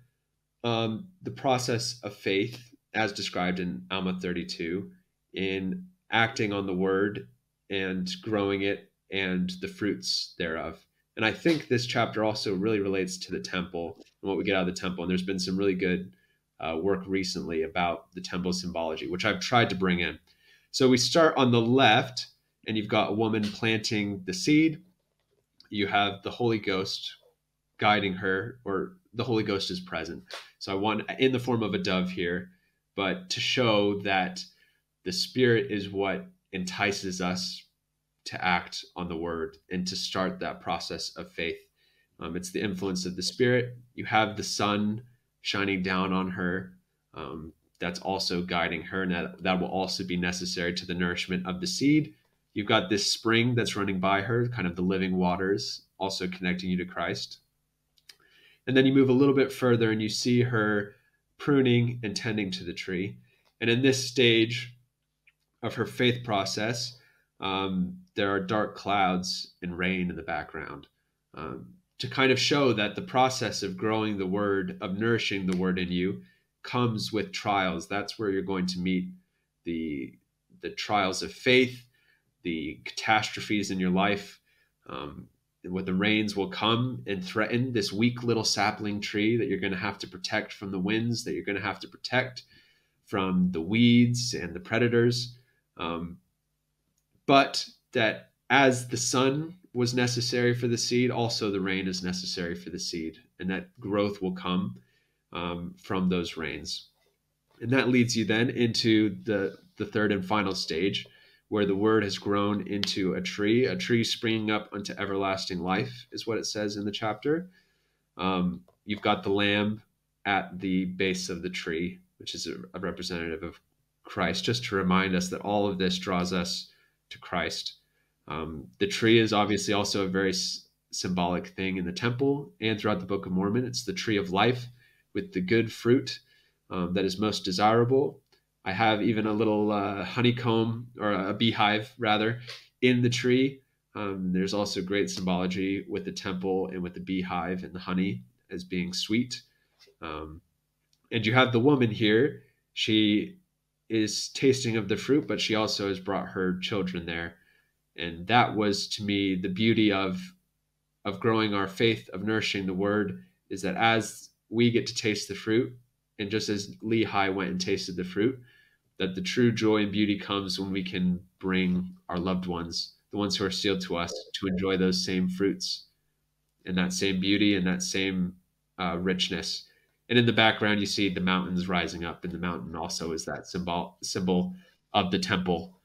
um, the process of faith as described in Alma 32 in acting on the word and growing it and the fruits thereof. And I think this chapter also really relates to the temple and what we get out of the temple. And there's been some really good uh, work recently about the temple symbology, which I've tried to bring in. So we start on the left, and you've got a woman planting the seed. You have the Holy Ghost guiding her, or the Holy Ghost is present. So I want in the form of a dove here, but to show that the Spirit is what entices us to act on the word and to start that process of faith. Um, it's the influence of the Spirit. You have the sun shining down on her. Um, that's also guiding her, and that, that will also be necessary to the nourishment of the seed. You've got this spring that's running by her, kind of the living waters, also connecting you to Christ. And then you move a little bit further and you see her pruning and tending to the tree. And in this stage of her faith process, um, there are dark clouds and rain in the background um, to kind of show that the process of growing the word, of nourishing the word in you, comes with trials. That's where you're going to meet the the trials of faith, the catastrophes in your life. Um, where the rains will come and threaten this weak little sapling tree that you're going to have to protect from the winds, that you're going to have to protect from the weeds and the predators. Um, but that as the sun was necessary for the seed, also the rain is necessary for the seed, and that growth will come um, from those rains. And that leads you then into the, the third and final stage, where the word has grown into a tree, a tree springing up unto everlasting life, is what it says in the chapter. Um, you've got the lamb at the base of the tree, which is a, a representative of Christ, just to remind us that all of this draws us to Christ. Um, the tree is obviously also a very s- symbolic thing in the temple and throughout the Book of Mormon. It's the tree of life with the good fruit um, that is most desirable. I have even a little uh, honeycomb or a beehive rather in the tree. Um, there's also great symbology with the temple and with the beehive and the honey as being sweet. Um, and you have the woman here. She is tasting of the fruit, but she also has brought her children there. And that was to me the beauty of of growing our faith, of nourishing the word, is that as we get to taste the fruit, and just as Lehi went and tasted the fruit, that the true joy and beauty comes when we can bring our loved ones, the ones who are sealed to us, to enjoy those same fruits and that same beauty and that same uh, richness and in the background you see the mountains rising up and the mountain also is that symbol symbol of the temple.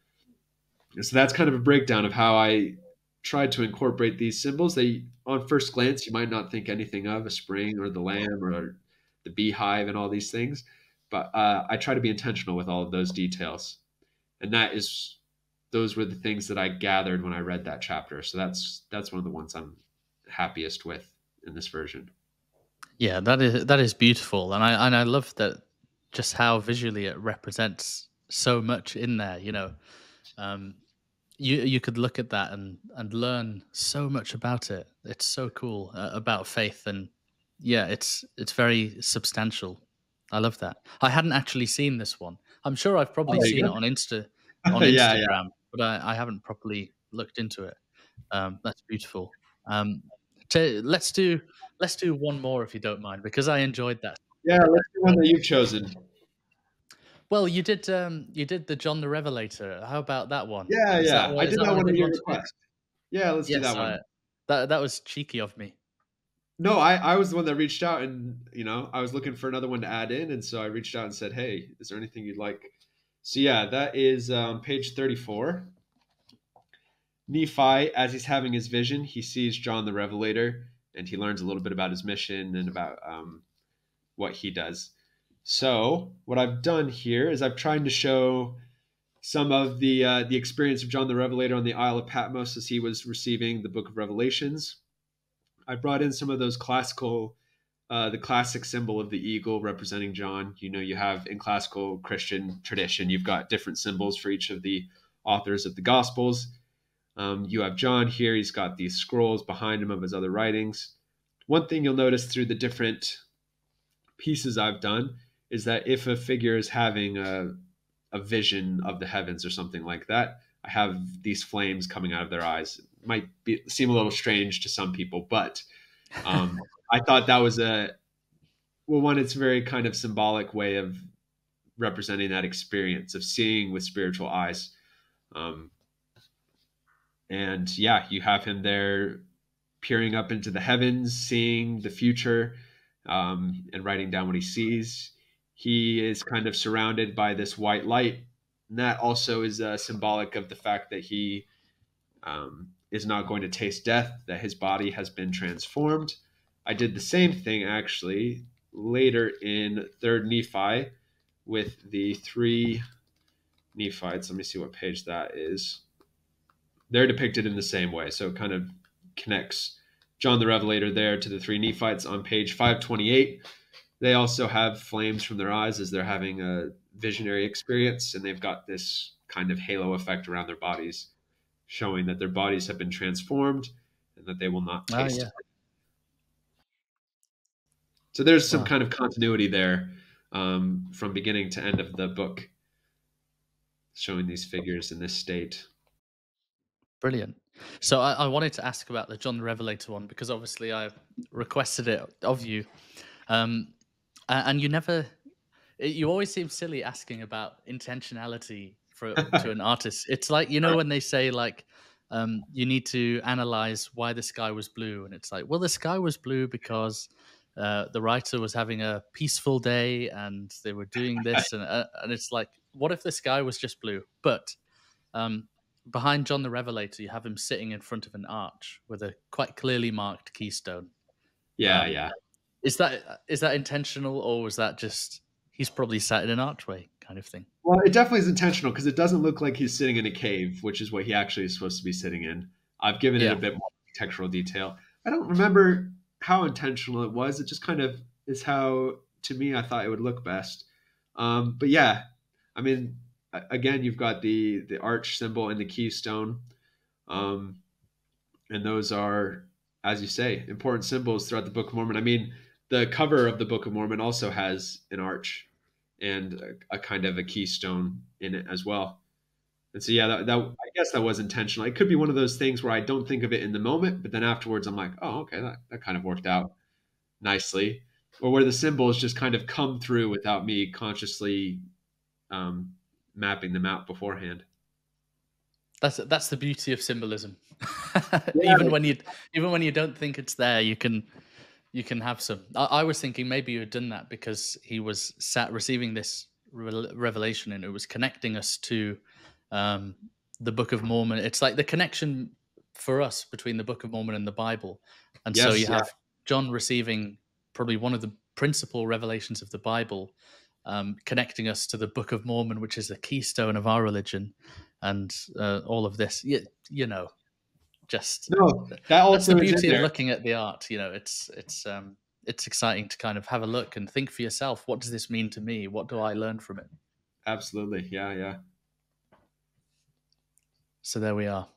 And so that's kind of a breakdown of how i tried to incorporate these symbols. They on first glance you might not think anything of a spring or the lamb or the beehive and all these things but uh, i try to be intentional with all of those details. And that is those were the things that i gathered when i read that chapter. So that's that's one of the ones i'm happiest with in this version yeah, that is that is beautiful, and I and I love that just how visually it represents so much in there. You know, um, you you could look at that and and learn so much about it. It's so cool uh, about faith, and yeah, it's it's very substantial. I love that. I hadn't actually seen this one. I'm sure I've probably oh, seen it on Insta on Instagram, yeah, yeah. but I, I haven't properly looked into it. Um, that's beautiful. Um, to, let's do let's do one more if you don't mind, because I enjoyed that. Yeah, let's do one that you've chosen. Well, you did um you did the John the Revelator. How about that one? Yeah, is yeah. That, I did that, that one at your request. Yeah, let's yes, do that one. I, that that was cheeky of me. No, I, I was the one that reached out and you know, I was looking for another one to add in, and so I reached out and said, Hey, is there anything you'd like? So yeah, that is um, page 34. Nephi, as he's having his vision, he sees John the Revelator and he learns a little bit about his mission and about um, what he does. So, what I've done here is I've tried to show some of the uh, the experience of John the Revelator on the Isle of Patmos as he was receiving the Book of Revelations. I brought in some of those classical, uh, the classic symbol of the eagle representing John. You know, you have in classical Christian tradition, you've got different symbols for each of the authors of the Gospels. Um, you have John here, he's got these scrolls behind him of his other writings. One thing you'll notice through the different pieces I've done is that if a figure is having a, a vision of the heavens or something like that, I have these flames coming out of their eyes. It might be, seem a little strange to some people, but um, I thought that was a well, one, it's a very kind of symbolic way of representing that experience of seeing with spiritual eyes. Um, and yeah, you have him there peering up into the heavens, seeing the future, um, and writing down what he sees. He is kind of surrounded by this white light. And that also is uh, symbolic of the fact that he um, is not going to taste death, that his body has been transformed. I did the same thing actually later in third Nephi with the three Nephites. Let me see what page that is. They're depicted in the same way. So it kind of connects John the Revelator there to the three Nephites on page 528. They also have flames from their eyes as they're having a visionary experience, and they've got this kind of halo effect around their bodies, showing that their bodies have been transformed and that they will not ah, taste. Oh, yeah. So there's some wow. kind of continuity there um, from beginning to end of the book, showing these figures in this state. Brilliant. So I, I, wanted to ask about the John the Revelator one because obviously I requested it of you, um, and you never, you always seem silly asking about intentionality for to an artist. It's like you know when they say like um, you need to analyze why the sky was blue, and it's like well the sky was blue because uh, the writer was having a peaceful day and they were doing this and uh, and it's like what if the sky was just blue but um, behind john the revelator you have him sitting in front of an arch with a quite clearly marked keystone yeah um, yeah is that is that intentional or was that just he's probably sat in an archway kind of thing well it definitely is intentional because it doesn't look like he's sitting in a cave which is what he actually is supposed to be sitting in i've given yeah. it a bit more textural detail i don't remember how intentional it was. It just kind of is how, to me, I thought it would look best. Um, but yeah, I mean, again, you've got the the arch symbol and the keystone, um, and those are, as you say, important symbols throughout the Book of Mormon. I mean, the cover of the Book of Mormon also has an arch and a, a kind of a keystone in it as well. And so, yeah, that, that, I guess that was intentional. It could be one of those things where I don't think of it in the moment, but then afterwards I'm like, oh, okay, that, that kind of worked out nicely. Or where the symbols just kind of come through without me consciously um, mapping them out beforehand. That's that's the beauty of symbolism. Yeah. even when you even when you don't think it's there, you can you can have some. I, I was thinking maybe you had done that because he was sat receiving this re- revelation and it was connecting us to um, the Book of Mormon. It's like the connection for us between the Book of Mormon and the Bible. And yes, so you yeah. have John receiving probably one of the principal revelations of the Bible, um, connecting us to the Book of Mormon, which is the keystone of our religion, and uh, all of this. You, you know, just no, that also that's the beauty of looking at the art. You know, it's it's um, it's exciting to kind of have a look and think for yourself. What does this mean to me? What do I learn from it? Absolutely, yeah, yeah. So there we are.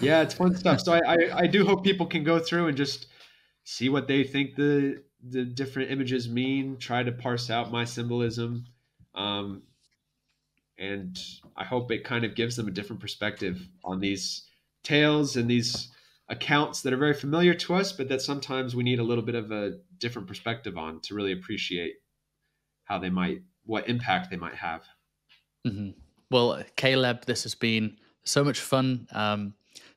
Yeah, it's fun stuff. So I, I, I do hope people can go through and just see what they think the the different images mean. Try to parse out my symbolism, um, and I hope it kind of gives them a different perspective on these tales and these accounts that are very familiar to us, but that sometimes we need a little bit of a different perspective on to really appreciate how they might, what impact they might have. Mm-hmm. Well, Caleb, this has been so much fun. Um,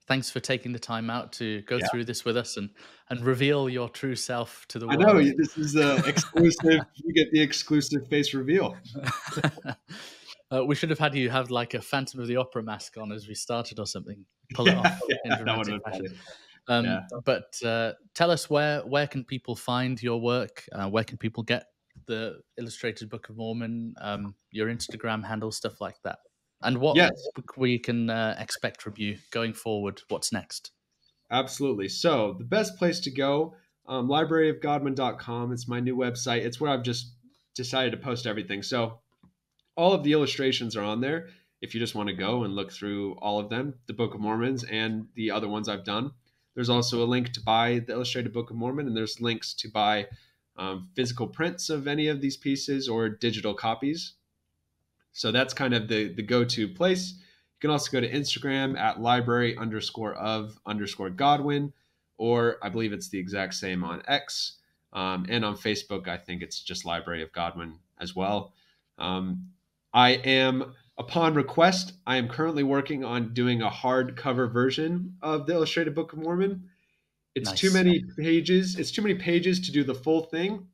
thanks for taking the time out to go yeah. through this with us and and reveal your true self to the world. I know this is uh, exclusive. you get the exclusive face reveal. uh, we should have had you have like a Phantom of the Opera mask on as we started or something. Pull it off yeah, in dramatic fashion. Um, yeah. But uh, tell us where where can people find your work? Uh, where can people get the Illustrated Book of Mormon, um, your Instagram handle, stuff like that. And what yes. we can uh, expect from you going forward. What's next? Absolutely. So the best place to go, um, libraryofgodwin.com. It's my new website. It's where I've just decided to post everything. So all of the illustrations are on there. If you just want to go and look through all of them, the Book of Mormons and the other ones I've done. There's also a link to buy the Illustrated Book of Mormon, and there's links to buy um, physical prints of any of these pieces or digital copies. So that's kind of the, the go to place. You can also go to Instagram at library underscore of underscore Godwin, or I believe it's the exact same on X. Um, and on Facebook, I think it's just Library of Godwin as well. Um, I am, upon request, I am currently working on doing a hardcover version of the Illustrated Book of Mormon. It's nice. too many pages. It's too many pages to do the full thing.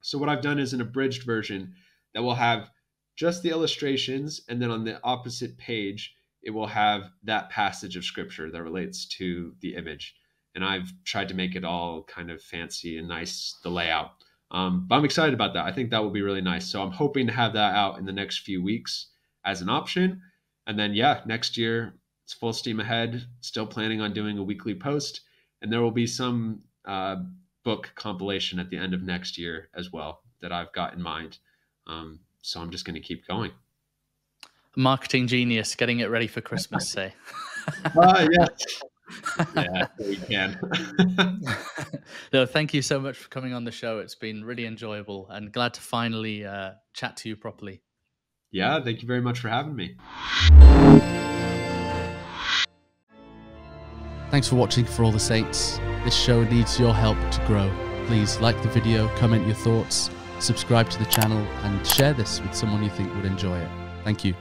So what I've done is an abridged version that will have just the illustrations, and then on the opposite page, it will have that passage of scripture that relates to the image. And I've tried to make it all kind of fancy and nice, the layout. Um, but I'm excited about that. I think that will be really nice. So I'm hoping to have that out in the next few weeks as an option. And then, yeah, next year it's full steam ahead. Still planning on doing a weekly post. And there will be some uh, book compilation at the end of next year as well that I've got in mind. Um, so I'm just going to keep going. Marketing genius, getting it ready for Christmas, say. uh, yeah. yeah, we can. no, thank you so much for coming on the show. It's been really enjoyable and glad to finally uh, chat to you properly. Yeah, thank you very much for having me. Thanks for watching For All the Saints. This show needs your help to grow. Please like the video, comment your thoughts, subscribe to the channel, and share this with someone you think would enjoy it. Thank you.